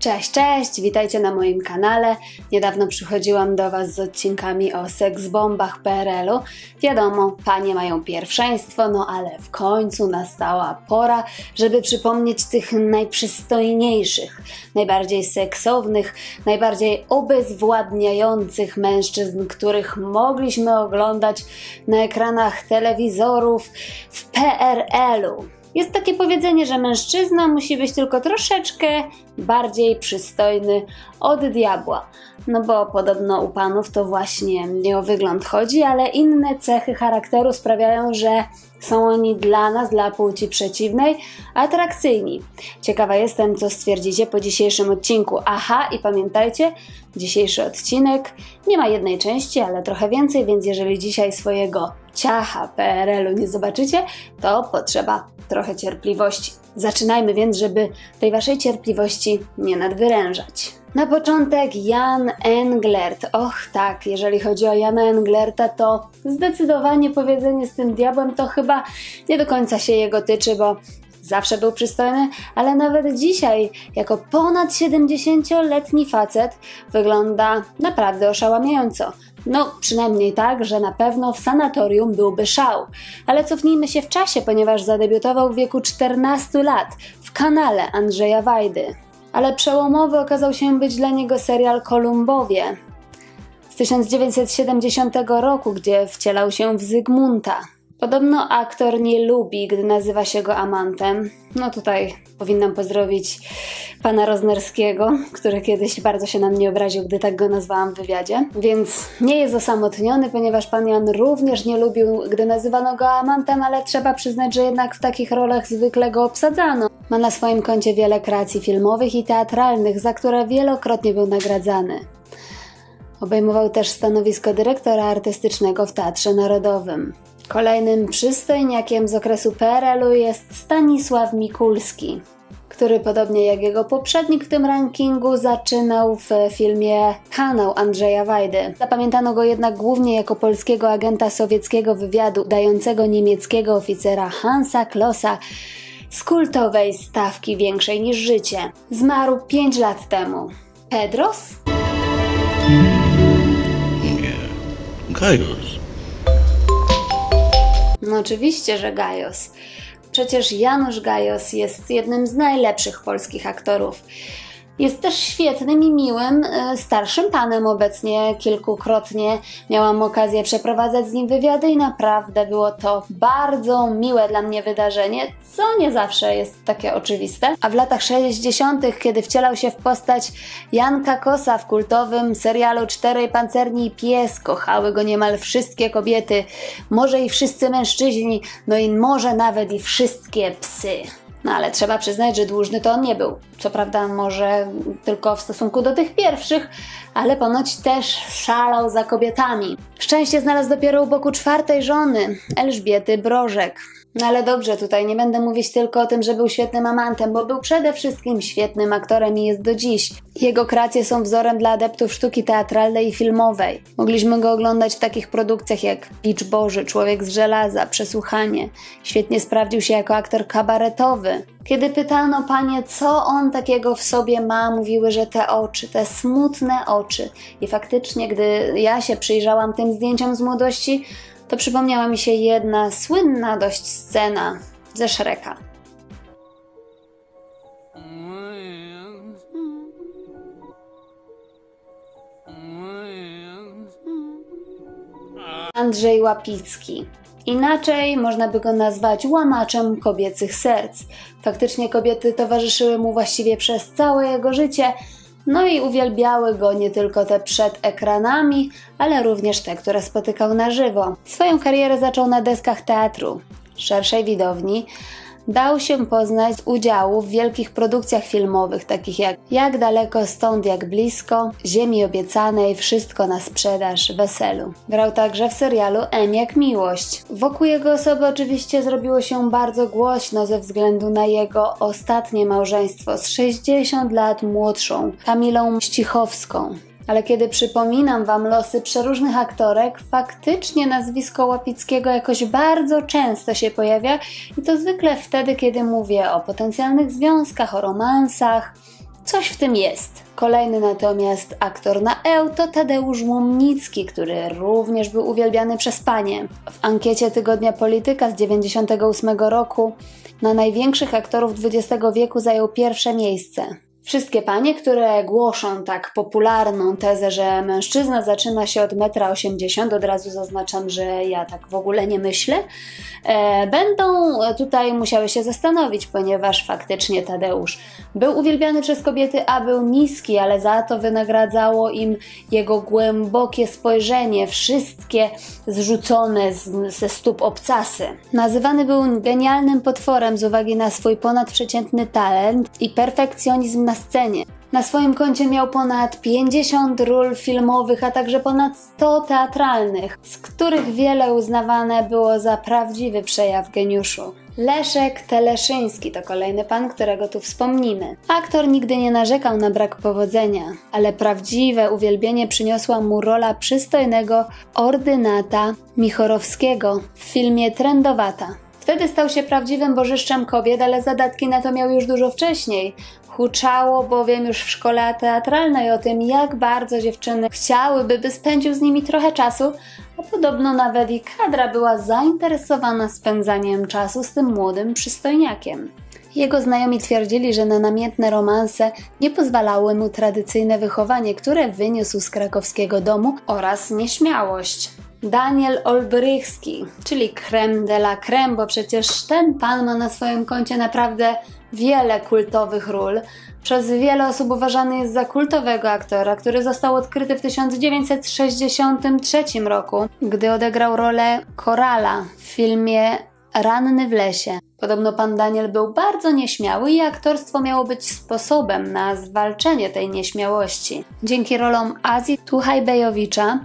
Cześć, cześć, witajcie na moim kanale. Niedawno przychodziłam do Was z odcinkami o seksbombach PRL-u. Wiadomo, panie mają pierwszeństwo, no ale w końcu nastała pora, żeby przypomnieć tych najprzystojniejszych, najbardziej seksownych, najbardziej obezwładniających mężczyzn, których mogliśmy oglądać na ekranach telewizorów w PRL-u. Jest takie powiedzenie, że mężczyzna musi być tylko troszeczkę bardziej przystojny od diabła. No bo podobno u panów to właśnie nie o wygląd chodzi, ale inne cechy charakteru sprawiają, że są oni dla nas, dla płci przeciwnej, atrakcyjni. Ciekawa jestem, co stwierdzicie po dzisiejszym odcinku. Aha, i pamiętajcie, dzisiejszy odcinek nie ma jednej części, ale trochę więcej, więc jeżeli dzisiaj swojego ciacha PRL-u nie zobaczycie, to potrzeba trochę cierpliwości. Zaczynajmy więc, żeby tej waszej cierpliwości nie nadwyrężać. Na początek Jan Englert. Och tak, jeżeli chodzi o Jana Englerta, to zdecydowanie powiedzenie z tym diabłem to chyba nie do końca się jego tyczy, bo zawsze był przystojny, ale nawet dzisiaj, jako ponad 70-letni facet, wygląda naprawdę oszałamiająco. No, przynajmniej tak, że na pewno w sanatorium byłby szał. Ale cofnijmy się w czasie, ponieważ zadebiutował w wieku 14 lat w kanale Andrzeja Wajdy. Ale przełomowy okazał się być dla niego serial Kolumbowie z 1970 roku, gdzie wcielał się w Zygmunta. Podobno aktor nie lubi, gdy nazywa się go amantem. No tutaj powinnam pozdrowić pana Roznerskiego, który kiedyś bardzo się na mnie obraził, gdy tak go nazwałam w wywiadzie. Więc nie jest osamotniony, ponieważ pan Jan również nie lubił, gdy nazywano go amantem, ale trzeba przyznać, że jednak w takich rolach zwykle go obsadzano. Ma na swoim koncie wiele kreacji filmowych i teatralnych, za które wielokrotnie był nagradzany. Obejmował też stanowisko dyrektora artystycznego w Teatrze Narodowym. Kolejnym przystojniakiem z okresu PRL-u jest Stanisław Mikulski, który podobnie jak jego poprzednik w tym rankingu zaczynał w filmie Kanał Andrzeja Wajdy. Zapamiętano go jednak głównie jako polskiego agenta sowieckiego wywiadu dającego niemieckiego oficera Hansa Klossa z kultowej stawki większej niż życie. Zmarł 5 lat temu. Pedros? Nie. Gajos. No oczywiście, że Gajos. Przecież Janusz Gajos jest jednym z najlepszych polskich aktorów. Jest też świetnym i miłym e, starszym panem obecnie. Kilkukrotnie miałam okazję przeprowadzać z nim wywiady i naprawdę było to bardzo miłe dla mnie wydarzenie, co nie zawsze jest takie oczywiste. A w latach 60., kiedy wcielał się w postać Janka Kosa w kultowym serialu Czterej Pancerni i Pies, kochały go niemal wszystkie kobiety, może i wszyscy mężczyźni, no i może nawet i wszystkie psy. No ale trzeba przyznać, że dłużny to on nie był. Co prawda, może tylko w stosunku do tych pierwszych, ale ponoć też szalał za kobietami. Szczęście znalazł dopiero u boku czwartej żony, Elżbiety Brożek. No ale dobrze, tutaj nie będę mówić tylko o tym, że był świetnym amantem, bo był przede wszystkim świetnym aktorem i jest do dziś. Jego kreacje są wzorem dla adeptów sztuki teatralnej i filmowej. Mogliśmy go oglądać w takich produkcjach jak Bicz Boży, Człowiek z żelaza, Przesłuchanie. Świetnie sprawdził się jako aktor kabaretowy. Kiedy pytano panie, co on takiego w sobie ma, mówiły, że te oczy, te smutne oczy. I faktycznie, gdy ja się przyjrzałam tym zdjęciom z młodości, to przypomniała mi się jedna słynna dość scena ze Szreka. Andrzej Łapicki. Inaczej można by go nazwać łamaczem kobiecych serc. Faktycznie kobiety towarzyszyły mu właściwie przez całe jego życie, no i uwielbiały go nie tylko te przed ekranami, ale również te, które spotykał na żywo. Swoją karierę zaczął na deskach teatru, szerszej widowni, dał się poznać z udziału w wielkich produkcjach filmowych, takich jak Jak daleko stąd, jak blisko, Ziemi obiecanej, Wszystko na sprzedaż, Weselu. Grał także w serialu M jak miłość. Wokół jego osoby oczywiście zrobiło się bardzo głośno ze względu na jego ostatnie małżeństwo z 60 lat młodszą Kamilą Ścichowską ale kiedy przypominam Wam losy przeróżnych aktorek, faktycznie nazwisko Łapickiego jakoś bardzo często się pojawia i to zwykle wtedy, kiedy mówię o potencjalnych związkach, o romansach, Coś w tym jest. Kolejny natomiast aktor na Eł to Tadeusz Łomnicki, który również był uwielbiany przez panie. W ankiecie Tygodnia Polityka z 98 roku na największych aktorów XX wieku zajął pierwsze miejsce. Wszystkie panie, które głoszą tak popularną tezę, że mężczyzna zaczyna się od 1,80 m, od razu zaznaczam, że ja tak w ogóle nie myślę, e, będą tutaj musiały się zastanowić, ponieważ faktycznie Tadeusz był uwielbiany przez kobiety, a był niski, ale za to wynagradzało im jego głębokie spojrzenie, wszystkie zrzucone z, ze stóp obcasy. Nazywany był genialnym potworem z uwagi na swój ponadprzeciętny talent i perfekcjonizm na scenie. Na swoim koncie miał ponad 50 ról filmowych, a także ponad 100 teatralnych, z których wiele uznawane było za prawdziwy przejaw geniuszu. Leszek Teleszyński to kolejny pan, którego tu wspomnimy. Aktor nigdy nie narzekał na brak powodzenia, ale prawdziwe uwielbienie przyniosła mu rola przystojnego ordynata Michorowskiego w filmie Trendowata. Wtedy stał się prawdziwym bożyszczem kobiet, ale zadatki na to miał już dużo wcześniej. Huczało bowiem już w szkole teatralnej o tym, jak bardzo dziewczyny chciałyby, by spędził z nimi trochę czasu, a podobno nawet i kadra była zainteresowana spędzaniem czasu z tym młodym przystojniakiem. Jego znajomi twierdzili, że na namiętne romanse nie pozwalały mu tradycyjne wychowanie, które wyniósł z krakowskiego domu oraz nieśmiałość. Daniel Olbrychski, czyli creme de la creme, bo przecież ten pan ma na swoim koncie naprawdę wiele kultowych ról. Przez wiele osób uważany jest za kultowego aktora, który został odkryty w 1963 roku, gdy odegrał rolę Korala w filmie Ranny w lesie. Podobno pan Daniel był bardzo nieśmiały i aktorstwo miało być sposobem na zwalczenie tej nieśmiałości. Dzięki rolom Azji Tuhajbejowicza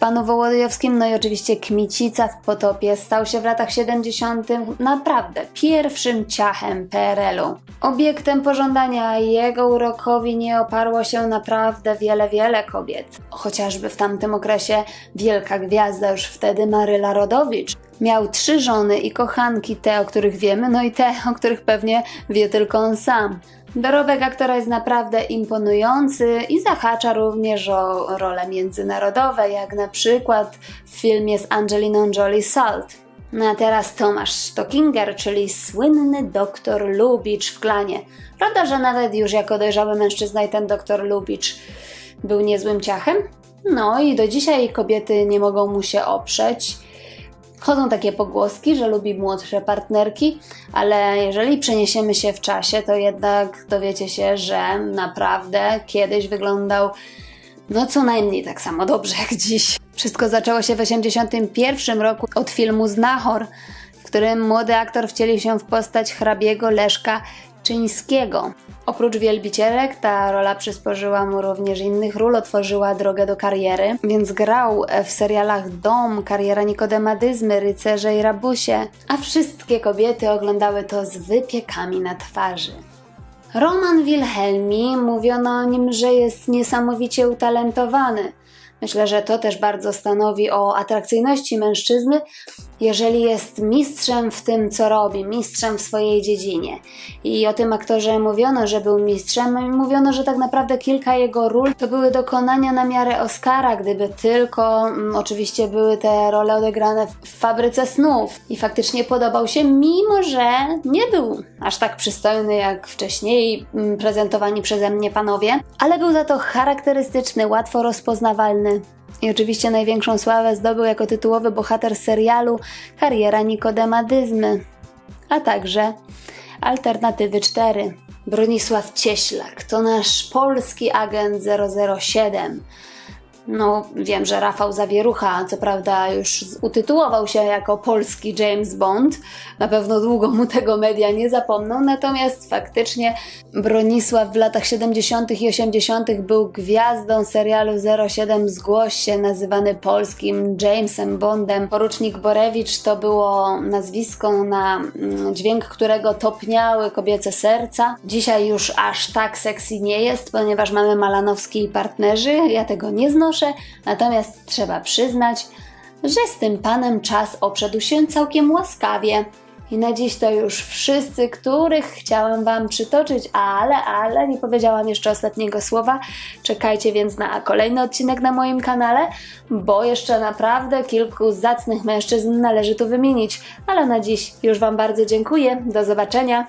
Panu Wołodyjowskim, no i oczywiście Kmicica w Potopie stał się w latach 70. naprawdę pierwszym ciachem PRL-u. Obiektem pożądania jego urokowi nie oparło się naprawdę wiele, wiele kobiet. Chociażby w tamtym okresie wielka gwiazda, już wtedy Maryla Rodowicz. Miał trzy żony i kochanki, te o których wiemy, no i te o których pewnie wie tylko on sam. Dorobek aktora jest naprawdę imponujący i zahacza również o role międzynarodowe, jak na przykład w filmie z Angeliną Jolie Salt. No a teraz Tomasz Stockinger, czyli słynny doktor Lubicz w klanie. Prawda, że nawet już jako dojrzały mężczyzna i ten doktor Lubicz był niezłym ciachem? No i do dzisiaj kobiety nie mogą mu się oprzeć. Chodzą takie pogłoski, że lubi młodsze partnerki, ale jeżeli przeniesiemy się w czasie, to jednak dowiecie się, że naprawdę kiedyś wyglądał no co najmniej tak samo dobrze jak dziś. Wszystko zaczęło się w 1981 roku od filmu Znachor, w którym młody aktor wcielił się w postać hrabiego Leszka Czyńskiego. Oprócz wielbicielek, ta rola przysporzyła mu również innych ról, otworzyła drogę do kariery, więc grał w serialach Dom, Kariera Nikodemadyzmy, Rycerze i Rabusie, a wszystkie kobiety oglądały to z wypiekami na twarzy. Roman Wilhelmi mówiono o nim, że jest niesamowicie utalentowany. Myślę, że to też bardzo stanowi o atrakcyjności mężczyzny, jeżeli jest mistrzem w tym, co robi, mistrzem w swojej dziedzinie. I o tym aktorze mówiono, że był mistrzem, mówiono, że tak naprawdę kilka jego ról to były dokonania na miarę Oscara, gdyby tylko mm, oczywiście były te role odegrane w fabryce snów. I faktycznie podobał się, mimo że nie był aż tak przystojny jak wcześniej mm, prezentowani przeze mnie panowie, ale był za to charakterystyczny, łatwo rozpoznawalny. I oczywiście największą sławę zdobył jako tytułowy bohater serialu Kariera Nikodemadyzmy, a także Alternatywy 4. Bronisław Cieślak to nasz polski agent 007 no, wiem, że Rafał Zawierucha, co prawda, już utytułował się jako polski James Bond. Na pewno długo mu tego media nie zapomną, natomiast faktycznie Bronisław w latach 70. i 80. był gwiazdą serialu 07 Zgłoś się, nazywany polskim Jamesem Bondem. Porucznik Borewicz to było nazwisko na mm, dźwięk, którego topniały kobiece serca. Dzisiaj już aż tak sexy nie jest, ponieważ mamy Malanowski i partnerzy. Ja tego nie znoszę natomiast trzeba przyznać, że z tym panem czas obszedł się całkiem łaskawie. I na dziś to już wszyscy, których chciałam Wam przytoczyć, ale, ale nie powiedziałam jeszcze ostatniego słowa. Czekajcie więc na kolejny odcinek na moim kanale, bo jeszcze naprawdę kilku zacnych mężczyzn należy tu wymienić. Ale na dziś już Wam bardzo dziękuję. Do zobaczenia.